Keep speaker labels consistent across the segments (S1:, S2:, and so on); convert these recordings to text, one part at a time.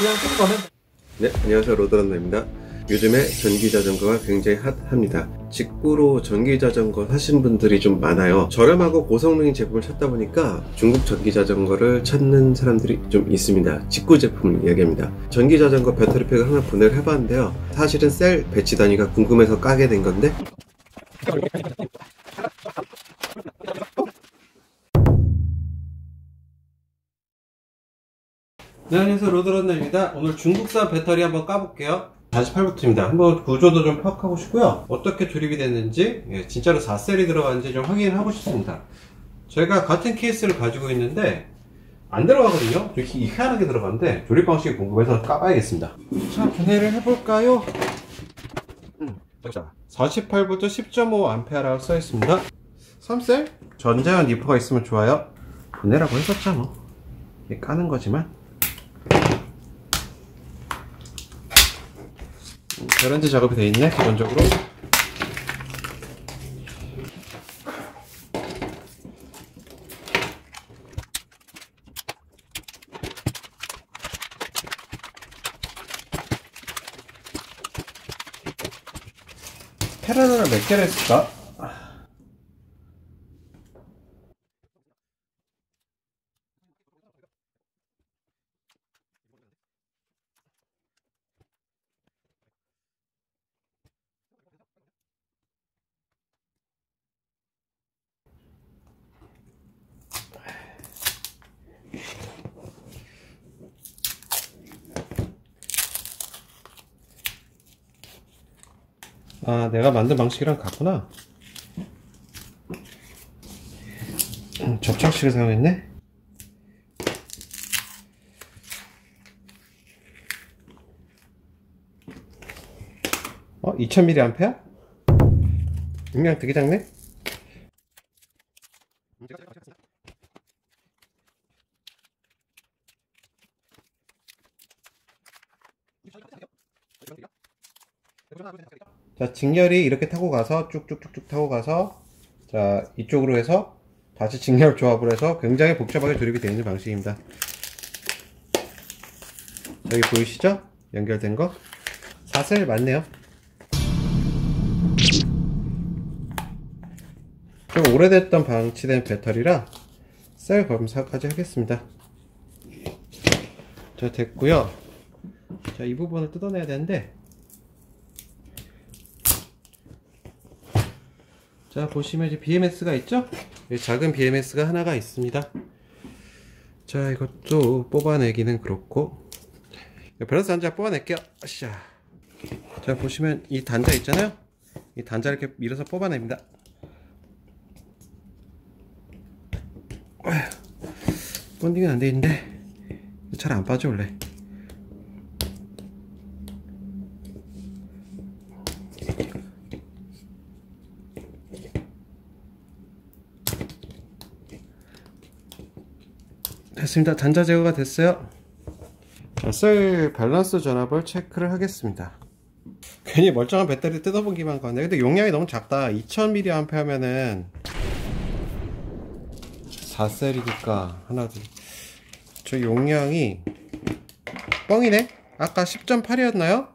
S1: 그냥 좀 거면
S2: 네, 안녕하세요. 로드런너입니다. 요즘에 전기자전거가 굉장히 핫합니다. 직구로 전기자전거 사신 분들이 좀 많아요. 저렴하고 고성능인 제품을 찾다 보니까 중국 전기자전거를 찾는 사람들이 좀 있습니다. 직구 제품을 이야기합니다. 전기자전거 배터리팩을 하나 구매를 해봤는데요. 사실은 셀 배치 단위가 궁금해서 까게 된 건데 네, 안녕하세요. 로드런너입니다. 오늘 중국산 배터리 한번 까볼게요. 48V입니다. 한번 구조도 좀 파악하고 싶고요. 어떻게 조립이 됐는지, 예, 진짜로 4셀이 들어갔는지 좀 확인을 하고 싶습니다. 저희가 같은 케이스를 가지고 있는데, 안 들어가거든요? 좀 희- 희한하게 들어가는데, 조립 방식이 궁금해서 까봐야겠습니다. 자, 분해를 해볼까요? 음, 자, 48V 10.5A라고 써있습니다. 3셀? 전자용 니퍼가 있으면 좋아요. 분해라고 했었죠, 뭐. 까는 거지만. 계란제 작업이 돼 있네 기본적으로 페라노를 몇 개를 했을까? 아 내가 만든 방식이랑 같구나 음, 접착식을 사용했네 어? 2000mAh? 용량 되게 작네? 자, 직렬이 이렇게 타고 가서 쭉쭉쭉쭉 타고 가서 자, 이쪽으로 해서 다시 직렬 조합을 해서 굉장히 복잡하게 조립이 되어 있는 방식입니다. 여기 보이시죠? 연결된 거? 4셀 맞네요. 좀 오래됐던 방치된 배터리라 셀 검사까지 하겠습니다. 자, 됐고요. 자, 이 부분을 뜯어내야 되는데 자 보시면 이제 BMS가 있죠? 여기 작은 BMS가 하나가 있습니다. 자 이것도 뽑아내기는 그렇고 밸런스 단자 뽑아낼게요. 아샤. 자 보시면 이 단자 있잖아요. 이 단자 이렇게 밀어서 뽑아냅니다. 본딩은 안돼 있는데 잘 안 빠져 원래. 됐습니다. 단자 제거가 됐어요. 자, 셀 밸런스 전압을 체크를 하겠습니다. 괜히 멀쩡한 배터리 뜯어보기만 한 건데, 근데 용량이 너무 작다. 2000mAh 하면은 4셀이니까 하나, 둘. 저 용량이 뻥이네? 아까 10.8이었나요?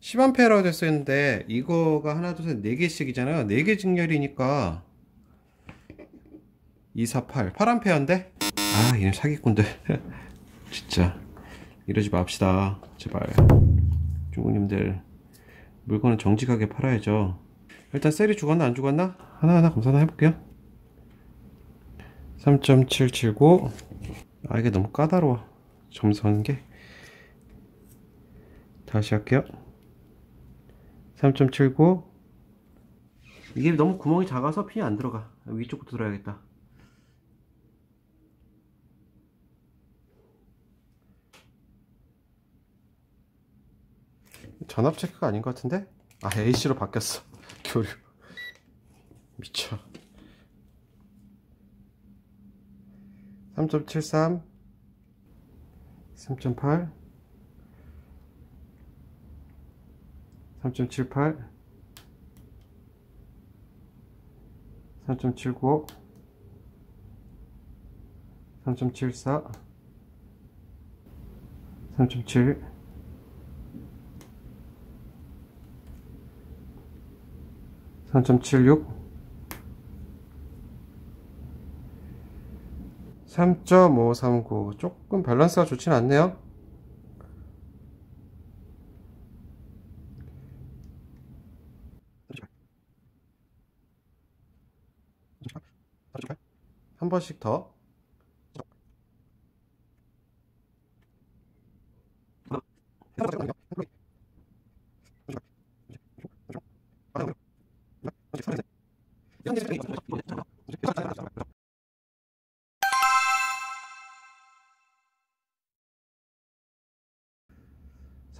S2: 10A라고 됐었는데, 이거가 하나, 둘, 셋, 4개씩이잖아요. 4개 직렬이니까 248, 8A인데? 아, 얘네 사기꾼들. 진짜. 이러지 맙시다. 제발. 중국님들. 물건은 정직하게 팔아야죠. 일단 셀이 죽었나 안 죽었나? 하나하나 검사 나 해볼게요. 3.779. 아, 이게 너무 까다로워. 점수하는 게. 다시 할게요. 3.79. 이게 너무 구멍이 작아서 핀이 안 들어가. 위쪽부터 들어야겠다. 전압 체크가 아닌 것 같은데? 아 AC로 바뀌었어. 교류. 미쳐. 3.73 3.8 3.78 3.79 3.74
S3: 3.7 3.76 3.539 조금 밸런스가 좋진 않네요. 한 번씩 더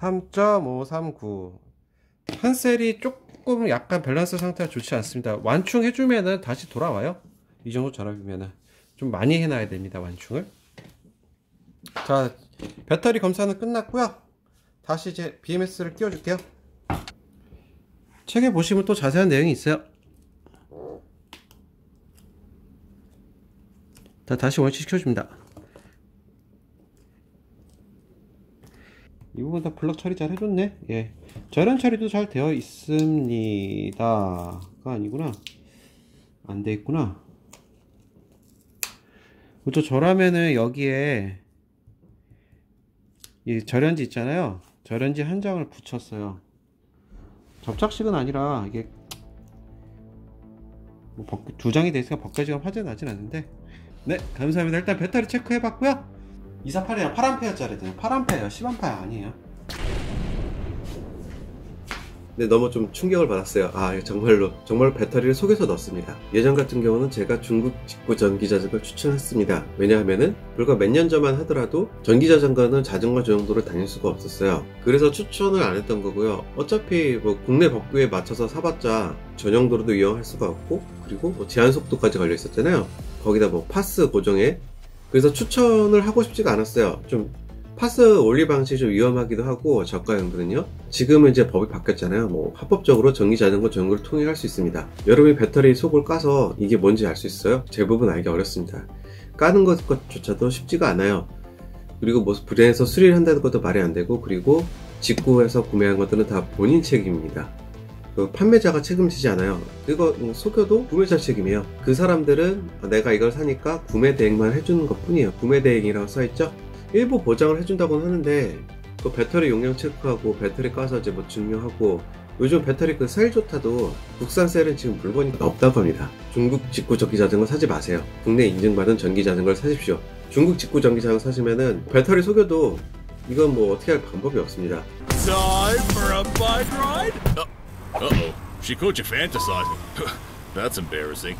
S3: (3.539) 한 셀이 조금 약간 밸런스 상태가 좋지 않습니다. 완충 해 주면은 다시 돌아와요. 이 정도 전압이면은 좀 많이 해놔야 됩니다 완충을. 자 배터리 검사는 끝났고요. 다시 이제 BMS를 끼워 줄게요. 책에 보시면 또 자세한 내용이 있어요. 자 다시 원시 시켜줍니다 이 부분 다 블럭 처리 잘 해줬네. 예. 절연 처리도 잘 되어 있습니다가 아니구나. 안 돼 있구나. 그렇죠 저라면은 여기에 이 절연지 있잖아요. 절연지 한 장을 붙였어요. 접착식은 아니라 이게 뭐 벗, 두 장이 돼있으니까 벗겨지거나 화재 나진 않는데. 네 감사합니다. 일단 배터리 체크해 봤고요 248이랑 8A짜리잖아요 8A예요 10A 아니에요 네, 너무 좀 충격을 받았어요. 아, 정말로, 정말 배터리를 속에서 넣습니다. 예전 같은 경우는 제가 중국 직구 전기자전거를 추천했습니다. 왜냐하면은, 불과 몇 년 전만 하더라도 전기자전거는 자전거 정도로 다닐 수가 없었어요. 그래서 추천을 안 했던 거고요. 어차피 뭐 국내 법규에 맞춰서 사봤자 전용도로도 이용할 수가 없고, 그리고 뭐 제한 속도까지 걸려 있었잖아요. 거기다 뭐 파스 고정에. 그래서 추천을 하고 싶지가 않았어요. 좀 파스 올리 방식이 좀 위험하기도 하고 저가형들은요. 지금은 이제 법이 바뀌었잖아요. 뭐 합법적으로 전기 자전거 전구를 통일할 수 있습니다. 여러분이 배터리 속을 까서 이게 뭔지 알 수 있어요? 대부분 알기 어렵습니다. 까는 것조차도 쉽지가 않아요. 그리고 뭐 브랜에서 수리를 한다는 것도 말이 안 되고 그리고 직구해서 구매한 것들은 다 본인 책임입니다 그 판매자가 책임지지 않아요 이거 속여도 구매자 책임이에요 그 사람들은 내가 이걸 사니까 구매 대행만 해주는 것 뿐이에요 구매 대행이라고 써있죠 일부 보장을 해준다고는 하는데 그 배터리 용량 체크하고 배터리 까서 이제 뭐 증명하고 요즘 배터리 그 셀 좋다도 국산 셀은 지금 물건이 없다고 합니다. 중국 직구 전기 자전거 사지 마세요. 국내 인증받은 전기 자전거를 사십시오. 중국 직구 전기 자전거 사시면은 배터리 속여도 이건 뭐 어떻게 할 방법이 없습니다.
S1: Uh, uh-oh. She caught you fantasizing. That's embarrassing.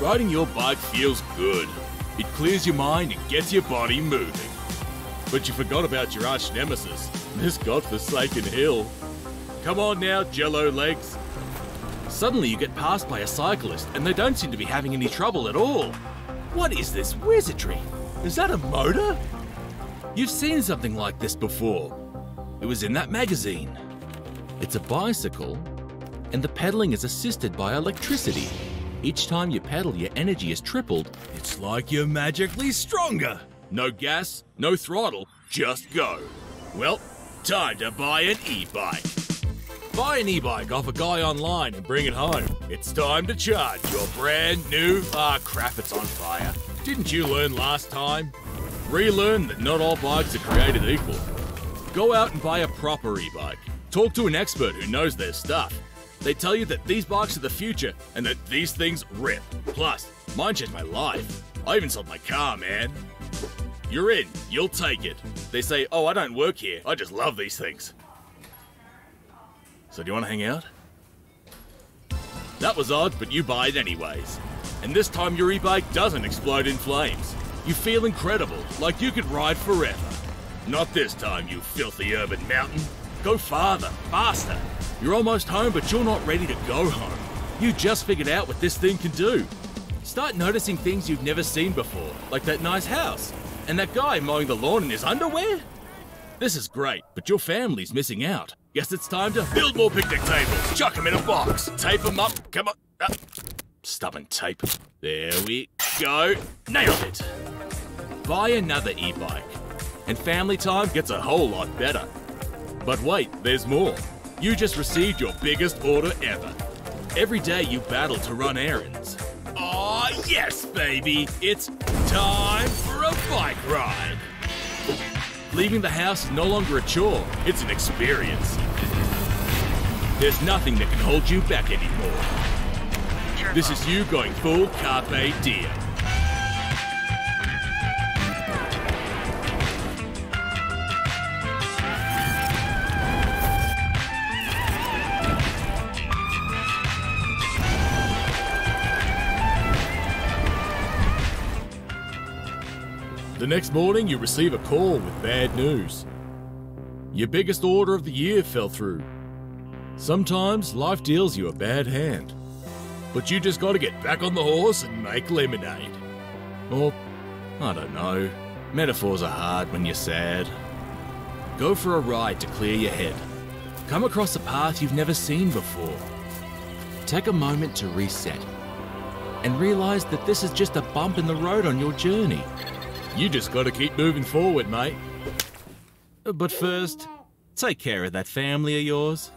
S1: Riding your bike feels good. It clears your mind and gets your body moving. But you forgot about your arch nemesis, this godforsaken hill. Come on now, jello legs. Suddenly you get passed by a cyclist and they don't seem to be having any trouble at all. What is this wizardry? Is that a motor? You've seen something like this before. It was in that magazine. It's a bicycle, and the pedaling is assisted by electricity. Each time you pedal, your energy is tripled. It's like you're magically stronger. No gas, no throttle, just go. Well, time to buy an e-bike. Buy an e-bike off a guy online and bring it home. It's time to charge your brand new... Ah, crap, it's on fire. Didn't you learn last time? Relearn that not all bikes are created equal. Go out and buy a proper e-bike. Talk to an expert who knows their stuff. They tell you that these bikes are the future and that these things rip. Plus, mine changed my life. I even sold my car, man. You're in, you'll take it. They say, oh, I don't work here, I just love these things. So do you want to hang out? That was odd, but you buy it anyways. And this time your e-bike doesn't explode in flames. You feel incredible, like you could ride forever. Not this time, you filthy urban mountain. Go farther, faster. You're almost home, but you're not ready to go home. You just figured out what this thing can do. Start noticing things you've never seen before, like that nice house, and that guy mowing the lawn in his underwear. This is great, but your family's missing out. Guess it's time to build more picnic tables, chuck them in a box, tape them up, come on. Uh, stubborn tape. There we go. Nailed it. Buy another e-bike, and family time gets a whole lot better. But wait, there's more. You just received your biggest order ever. Every day you battle to run errands. Oh yes, baby! It's time for a bike ride. Leaving the house is no longer a chore, it's an experience. There's nothing that can hold you back anymore. This is you going full carpe diem. The next morning, you receive a call with bad news. Your biggest order of the year fell through. Sometimes life deals you a bad hand, but you just gotta get back on the horse and make lemonade. Or, I don't know, metaphors are hard when you're sad. Go for a ride to clear your head. Come across a path you've never seen before. Take a moment to reset and realize that this is just a bump in the road on your journey. You just gotta keep moving forward, mate. But first, take care of that family of yours.